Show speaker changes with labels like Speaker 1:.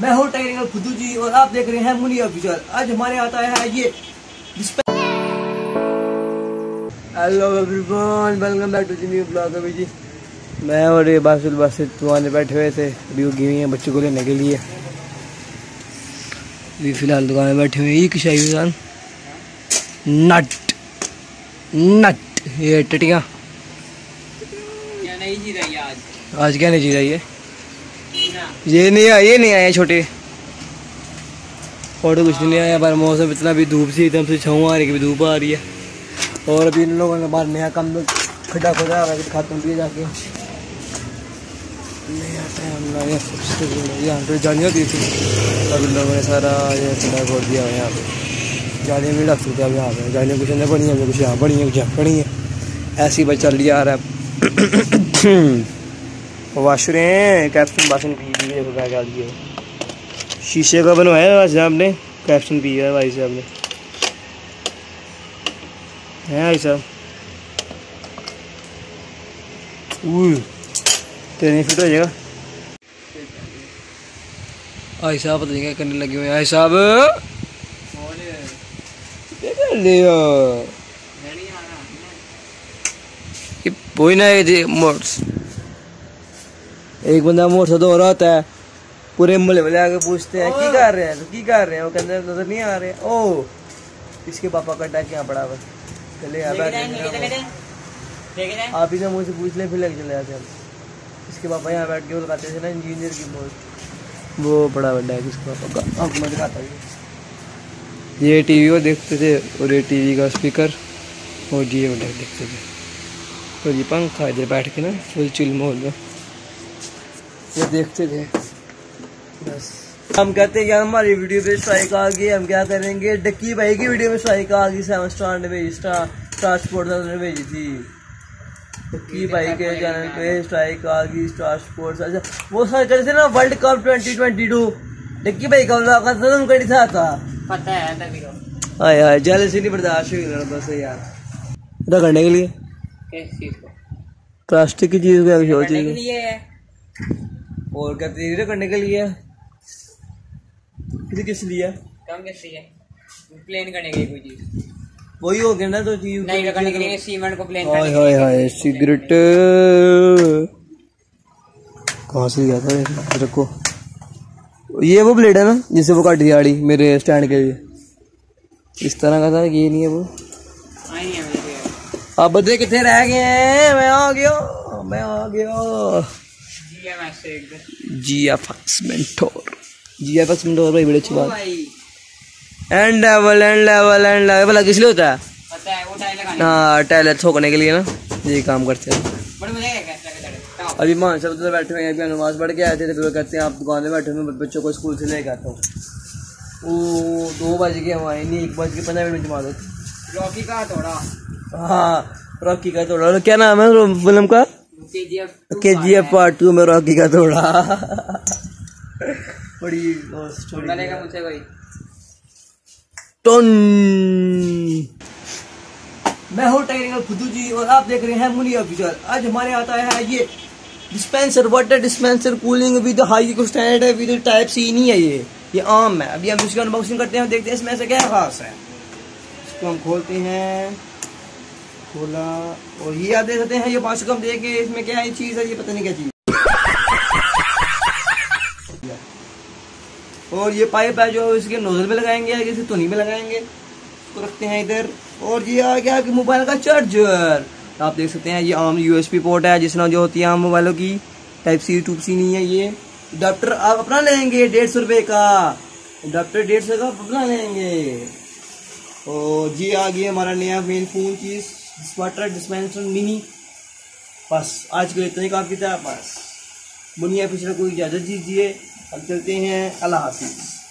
Speaker 1: मैं हूँ टेक्निकल फुदू जी और आप देख रहे हैं मुनी ऑफिशियल आज हमारे आता है ये hello everyone welcome back to new blog अभी जी। मैं और ये बासुल बासित तुम्हारे बैठे हुए थे अभी वो गई हुई हैं बच्चों को लेने के लिए। अभी फ़िलहाल दुकान में बैठे हुए हैं ये किशाई दुकान? नट नट ये टटियाँ।
Speaker 2: आज?
Speaker 1: आज क्या नहीं जी रही है? ये नहीं आया ये नहीं आया छोटे। फ़ोटो कुछ नहीं आया, पर मौसम इतना भी धूप सी, एकदम से छाँव आ रही है धूप आ रही है। और अभी इन लोगों ने बाहर नया काम तो खड्डा खोदा खाते हैं जाके। इन लोगों ने सारा है यहाँ पे। जालियाँ भी ऐसी बस चल रही रहा है कैप्टन बासन देखो क्या क्या शीशे का बनवाया है भाई साहब ने कैप्टन पी है भाई साहब ने। है भाई साहब? तेरे फिट हो जाएगा। भाई साहब, पता नहीं करने लगे हुए भाई साहब! वही ना ये मोट्स। एक बंदा से दो रहा होता है। पूरे मोहल्ले वाले आके पूछते हैं की कर रहे हैं? तो की कर रहे हैं? वो कहते नज़र नहीं आ रहे। ओ इसके पापा का अटैक यहाँ पड़ा हुआ है। चले। आप ही ना मुझसे पूछ ले फिर लग चले जाते हम इसके पापा यहाँ बैठ के वो लगाते थे ना इंजीनियर की पोस्ट वो बड़ा बड़ा है किसके पापा का? अब मैं दिखाता हूँ। ये टीवी को देखते थे और ये टीवी का स्पीकर और जी ये बड़ा देखते थे। और ये पंखा इधर बैठ के ना फुल चिल माहौल में। ये देखते थे। बस। हम कहते हैं यार हमारी वीडियो पे स्ट्राइक आ गई हम क्या करेंगे? डक्की भाई की वीडियो में स्ट्राइक आ गई। सेवन स्टार ने भेजी स्टार स्टार ने भेजी थी। डक्की भाई के चैनल पे स्ट्राइक आ गई स्टार स्पोर्ट्स अच्छा वो सर करे थे ना वर्ल्ड कप 2022 डक्की भाई का था उनका था था।
Speaker 2: पता है तभी
Speaker 1: हाय हाय जेलसी नहीं बर्दाश्त हुई मेरा बस यार करने के लिए।
Speaker 2: किस चीज़ को?
Speaker 1: प्लास्टिक की चीज़
Speaker 2: के
Speaker 1: और क्या करने के लिए किसी किस लिए
Speaker 2: कम किस लिए प्लेन करने के लिए कोई चीज़
Speaker 1: वही हो गया ना तो चीज़
Speaker 2: नहीं करने के लिए सीमेंट को प्लेन
Speaker 1: हाय हाय हाय सिगरेट कहाँ से गया था ये? रखो ये वो ब्लेड है ना जिससे वो काट दिया आड़ी मेरे स्टैंड के लिए इस तरह का था ये नहीं है वो
Speaker 2: आई नहीं है मेरे
Speaker 1: आप बदले कितने रह गए मैं आ गया मैं आ गया
Speaker 2: G
Speaker 1: F X mentor G F X mentor भाई बड़ी अच्छी बात। End level end level end level भला किस लिए होता है?
Speaker 2: टाइल
Speaker 1: हाँ टैलेंट ठोकने के लिए ना यही काम करते हैं। अभी मान सब तो बैठे हुए हैं अभी नमाज़ पढ़ के आए थे तो फिर कहते हैं आप दुकान में बैठे हुए बच्चों को स्कूल से लेके आता हूँ। वो दो बज के हम आए नहीं एक बज के पंद्रह मिनट जमा दो
Speaker 2: रॉकी का थोड़ा।
Speaker 1: हाँ रॉकी का थोड़ा। और क्या नाम है फ़िल्म का?
Speaker 2: K G F
Speaker 1: part two में रॉकी का थोड़ा। बड़ी स्टोरी
Speaker 2: मिलेगा मुझसे कोई
Speaker 1: टन। मैं हूँ टेक्निकल फुदू जी और आप देख रहे हैं मुनी ऑफिशियल आज हमारे आता है ये dispenser water dispenser cooling with high को स्टैंडर्ड है विद टाइप सी नहीं है ये। ये आम है। अभी हम इसकी अनबॉक्सिंग करते हैं देखते हैं इसमें ऐसा क्या खास है। इसको हम खोलते हैं। खोला। और ये आप देख सकते हैं ये पाँच कम दे के इसमें क्या है चीज़ है ये पता नहीं क्या चीज़ और ये पाइप है जो इसके नोजल में लगाएँगे या किसी धुनी में लगाएँगे। इसको रखते हैं इधर। और ये आ गया कि मोबाइल का चार्जर। आप देख सकते हैं, ये आम यूएसबी पोर्ट है जिसमें जो होती है आम मोबाइलों की। टाइप सी टूप सी नहीं है ये। अडाप्टर आप अपना लेंगे डेढ़ सौ रुपये का। अडाप्टर डेढ़ सौ का अपना लेंगे। और ये आ गया हमारा नया मेन फ़ोन चीज़ वाटर डिस्पेंसर मिनी बस, आज के लिए इतना ही, काफ़ी था, बस। बुनिया पिछड़ा को इजाज़त दीजिए। अब चलते हैं अल्लाह हाफिज़।